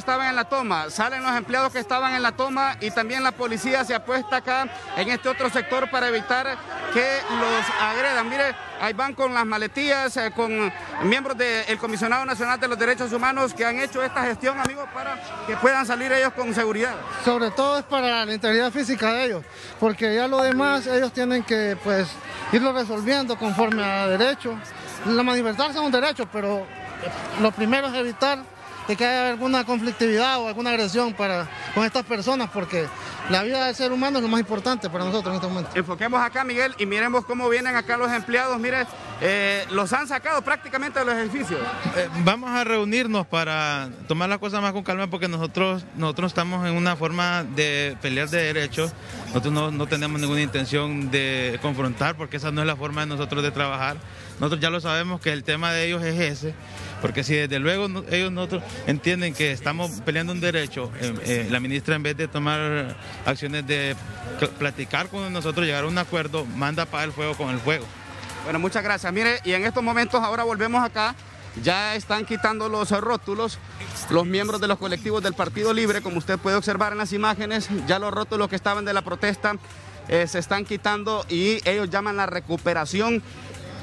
estaban en la toma, salen los empleados que estaban en la toma y también la policía se apuesta acá en este otro sector para evitar que los agredan. Mire, ahí van con las maletías, eh, con miembros del Comisionado Nacional de los Derechos Humanos que han hecho esta gestión, amigos, para que puedan salir ellos con seguridad. Sobre todo es para la integridad física de ellos, porque ya lo demás ellos tienen que pues irlo resolviendo conforme a derecho. La manifestarse es un derecho, pero lo primero es evitar de que haya alguna conflictividad o alguna agresión para, con estas personas, porque la vida del ser humano es lo más importante para nosotros en este momento. Enfoquemos acá, Miguel, y miremos cómo vienen acá los empleados. Mire, eh, los han sacado prácticamente de los edificios. Eh, vamos a reunirnos para tomar las cosas más con calma porque nosotros, nosotros estamos en una forma de pelear de derechos. Nosotros no, no tenemos ninguna intención de confrontar porque esa no es la forma de nosotros de trabajar. Nosotros ya lo sabemos que el tema de ellos es ese, porque si desde luego ellos nosotros entienden que estamos peleando un derecho, eh, eh, la ministra en vez de tomar acciones de platicar con nosotros, llegar a un acuerdo, manda para el fuego con el fuego. Bueno, muchas gracias. Mire, y en estos momentos ahora volvemos acá. Ya están quitando los rótulos los miembros de los colectivos del Partido Libre, como usted puede observar en las imágenes, ya los rótulos que estaban de la protesta eh, se están quitando y ellos llaman la recuperación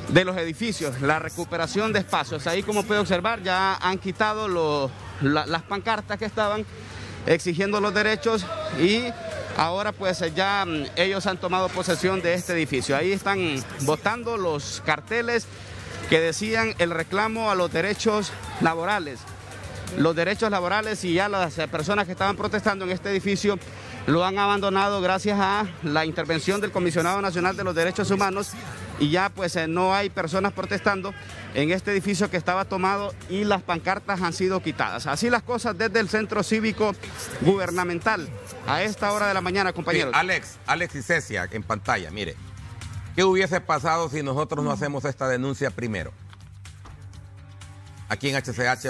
de los edificios, la recuperación de espacios. Ahí como puede observar ya han quitado las pancartas que estaban exigiendo los derechos y ahora pues ya mm, ellos han tomado posesión de este edificio. Ahí están votando los carteles que decían el reclamo a los derechos laborales. Los derechos laborales y ya las personas que estaban protestando en este edificio lo han abandonado gracias a la intervención del Comisionado Nacional de los Derechos Humanos y ya pues eh, no hay personas protestando en este edificio que estaba tomado y las pancartas han sido quitadas. Así las cosas desde el Centro Cívico Gubernamental a esta hora de la mañana, compañeros. Alex, Alex y Cecia en pantalla, mire, ¿qué hubiese pasado si nosotros no hacemos esta denuncia primero? Aquí en HCH